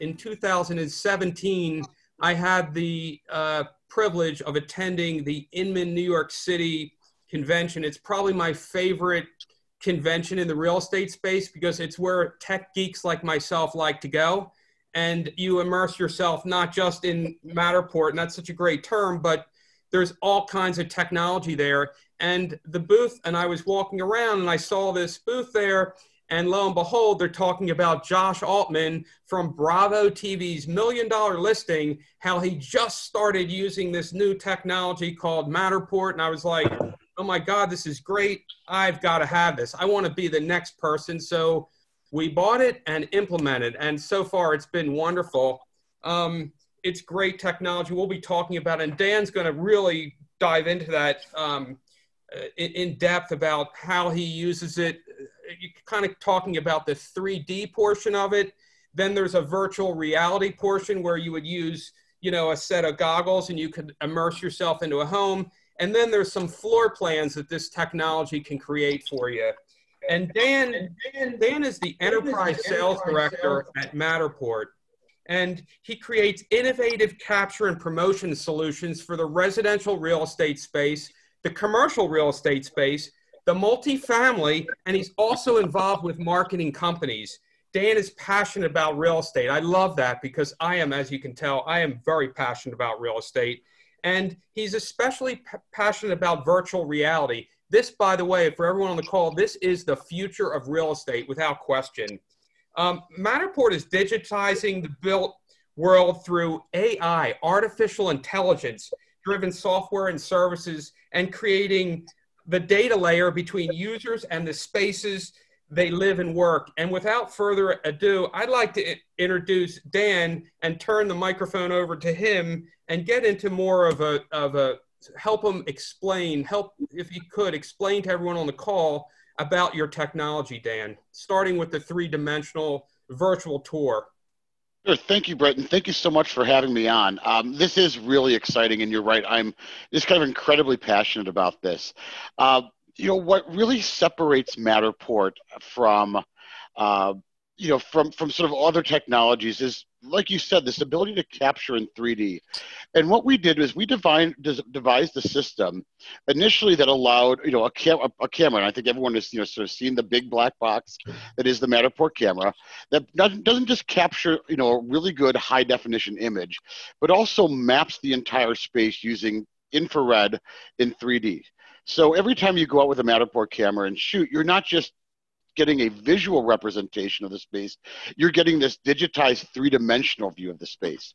in 2017, I had the uh, privilege of attending the Inman New York City convention. It's probably my favorite convention in the real estate space because it's where tech geeks like myself like to go. And you immerse yourself not just in Matterport, and that's such a great term, but there's all kinds of technology there. And the booth, and I was walking around and I saw this booth there, and lo and behold, they're talking about Josh Altman from Bravo TV's million dollar listing, how he just started using this new technology called Matterport. And I was like, oh my God, this is great. I've got to have this. I want to be the next person. So we bought it and implemented. And so far, it's been wonderful. Um, it's great technology. We'll be talking about, and Dan's going to really dive into that um, in, in depth about how he uses it you kind of talking about the 3D portion of it. Then there's a virtual reality portion where you would use, you know, a set of goggles and you could immerse yourself into a home. And then there's some floor plans that this technology can create for you. And Dan, Dan, is the enterprise sales director at Matterport. And he creates innovative capture and promotion solutions for the residential real estate space, the commercial real estate space, the multifamily, and he's also involved with marketing companies. Dan is passionate about real estate. I love that because I am, as you can tell, I am very passionate about real estate. And he's especially passionate about virtual reality. This, by the way, for everyone on the call, this is the future of real estate without question. Um, Matterport is digitizing the built world through AI, artificial intelligence driven software and services, and creating the data layer between users and the spaces they live and work. And without further ado, I'd like to introduce Dan and turn the microphone over to him and get into more of a, of a help him explain, help, if you could, explain to everyone on the call about your technology, Dan, starting with the three dimensional virtual tour. Sure. Thank you, Brett, and thank you so much for having me on. Um, this is really exciting, and you're right. I'm just kind of incredibly passionate about this. Uh, you know, what really separates Matterport from uh, you know from from sort of other technologies is like you said this ability to capture in 3d and what we did was we defined, devised a system initially that allowed you know a, cam- a camera and i think everyone has you know sort of seen the big black box that is the matterport camera that doesn't, doesn't just capture you know a really good high definition image but also maps the entire space using infrared in 3d so every time you go out with a matterport camera and shoot you're not just getting a visual representation of the space, you're getting this digitized three dimensional view of the space.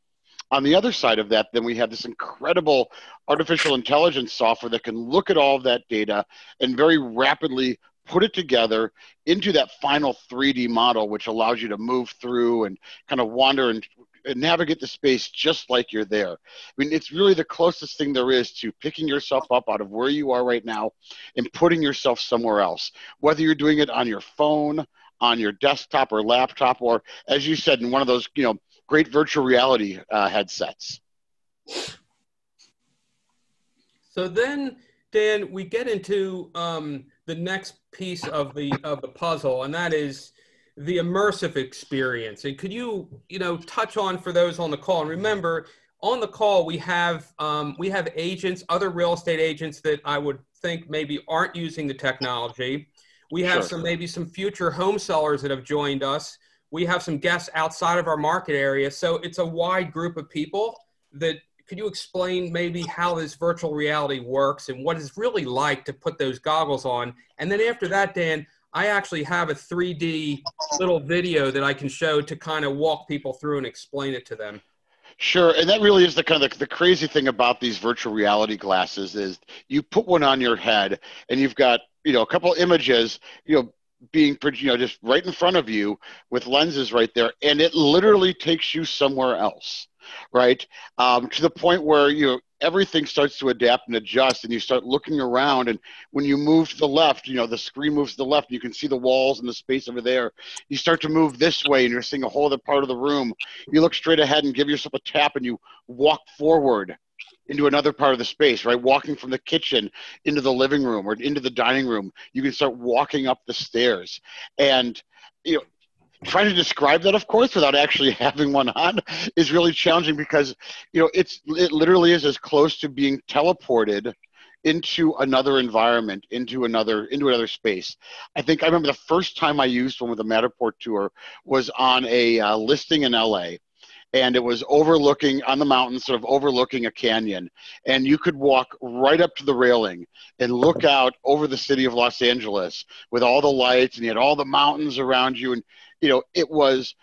On the other side of that, then we have this incredible artificial intelligence software that can look at all of that data and very rapidly put it together into that final 3D model, which allows you to move through and kind of wander and navigate the space just like you're there. I mean, it's really the closest thing there is to picking yourself up out of where you are right now and putting yourself somewhere else, whether you're doing it on your phone, on your desktop or laptop, or as you said, in one of those, you know, great virtual reality uh, headsets. So then, Dan, we get into um, the next piece of the of the puzzle, and that is the immersive experience. And could you, you know, touch on for those on the call? And remember, on the call we have um, we have agents, other real estate agents that I would think maybe aren't using the technology. We have sure. some maybe some future home sellers that have joined us. We have some guests outside of our market area, so it's a wide group of people. That could you explain maybe how this virtual reality works and what it's really like to put those goggles on? And then after that, Dan, I actually have a 3D little video that I can show to kind of walk people through and explain it to them. Sure, and that really is the kind of the, the, crazy thing about these virtual reality glasses is you put one on your head and you've got you know a couple images you know being you know just right in front of you with lenses right there, and it literally takes you somewhere else, right? Um, to the point where you know everything starts to adapt and adjust and you start looking around and when you move to the left you know the screen moves to the left and you can see the walls and the space over there. You start to move this way and you're seeing a whole other part of the room. You look straight ahead and give yourself a tap and you walk forward into another part of the space right? Walking from the kitchen into the living room or into the dining room you can start walking up the stairs. And you know trying to describe that, of course, without actually having one on is really challenging because, you know, it's it literally is as close to being teleported into another environment, into another into another space. I think I remember the first time I used one with a Matterport tour was on a uh, listing in LA and it was overlooking on the mountain, sort of overlooking a canyon. And you could walk right up to the railing and look out over the city of Los Angeles with all the lights, and you had all the mountains around you. And, you know, it was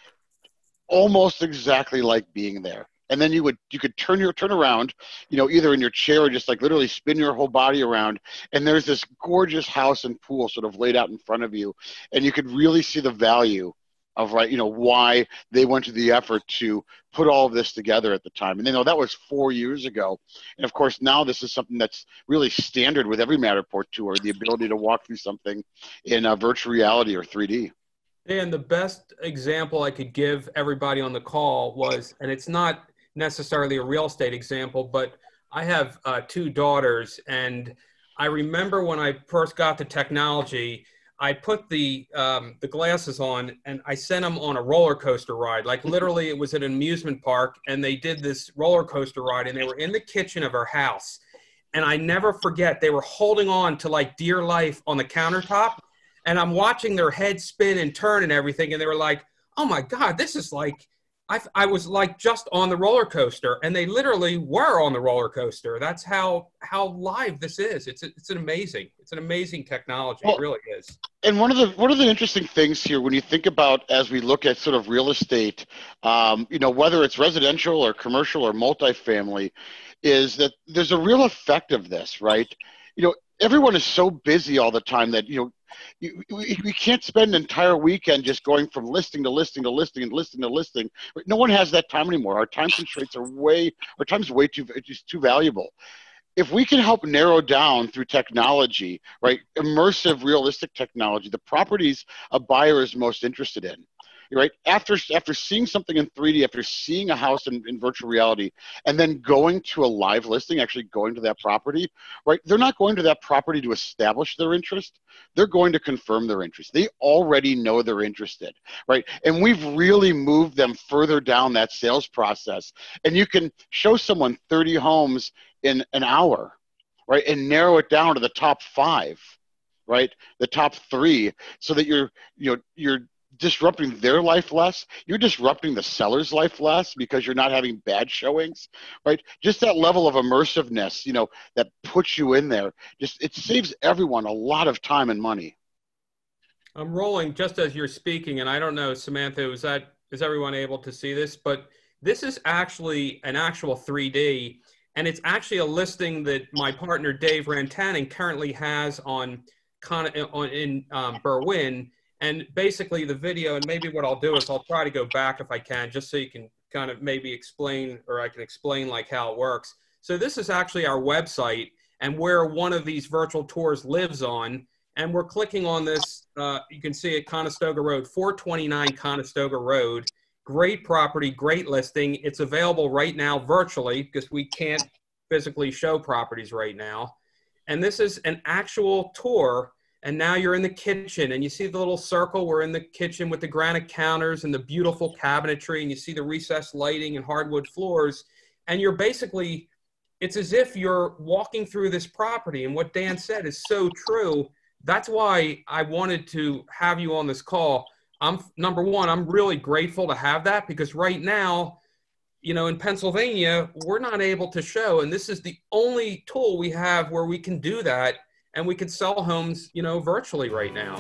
almost exactly like being there. And then you would you could turn your turn around, you know, either in your chair or just like literally spin your whole body around. And there's this gorgeous house and pool sort of laid out in front of you, and you could really see the value of right, you know, why they went to the effort to put all of this together at the time. And you know that was four years ago. And of course now this is something that's really standard with every Matterport tour, the ability to walk through something in uh, virtual reality or 3D. And the best example I could give everybody on the call was, and it's not necessarily a real estate example, but I have uh, two daughters, and I remember when I first got to technology, I put the um, the glasses on and I sent them on a roller coaster ride. Like literally, it was at an amusement park, and they did this roller coaster ride, and they were in the kitchen of our house. And I never forget, they were holding on to like dear life on the countertop, and I'm watching their head spin and turn and everything, and they were like, "Oh my god, this is like." I, I was like just on the roller coaster, and they literally were on the roller coaster. That's how how live this is. It's it's an amazing it's an amazing technology. Well, it really is. And one of the one of the interesting things here, when you think about as we look at sort of real estate, um, you know, whether it's residential or commercial or multifamily, is that there's a real effect of this, right? You know, everyone is so busy all the time that you know you, we can't spend an entire weekend just going from listing to listing to listing and listing to listing. No one has that time anymore. Our time constraints are way, our time's way too, just too valuable. If we can help narrow down through technology, right, immersive, realistic technology, the properties a buyer is most interested in, right? After after seeing something in 3D, after seeing a house in, in virtual reality, and then going to a live listing, actually going to that property, right? They're not going to that property to establish their interest. They're going to confirm their interest. They already know they're interested, right? And we've really moved them further down that sales process. And you can show someone 30 homes in an hour, right? And narrow it down to the top five right the top three so that you're you know you're disrupting their life less. You're disrupting the seller's life less because you're not having bad showings, right? Just that level of immersiveness, you know, that puts you in there. Just it saves everyone a lot of time and money. I'm rolling just as you're speaking, and I don't know, Samantha, is that is everyone able to see this? But this is actually an actual 3D, and it's actually a listing that my partner Dave Rantanen currently has on, on in um, Berwyn and basically the video, and maybe what I'll do is I'll try to go back if I can, just so you can kind of maybe explain, or I can explain like how it works. So this is actually our website and where one of these virtual tours lives on. And we're clicking on this, uh, you can see it Conestoga Road, 429 Conestoga Road. Great property, great listing. It's available right now virtually because we can't physically show properties right now. And this is an actual tour and now you're in the kitchen and you see the little circle. We're in the kitchen with the granite counters and the beautiful cabinetry and you see the recessed lighting and hardwood floors. And you're basically it's as if you're walking through this property. And what dan said is so true. That's why i wanted to have you on this call. I'm number one i'm really grateful to have that because right now you know in pennsylvania we're not able to show. And this is the only tool we have where we can do that and we could sell homes, you know, virtually right now.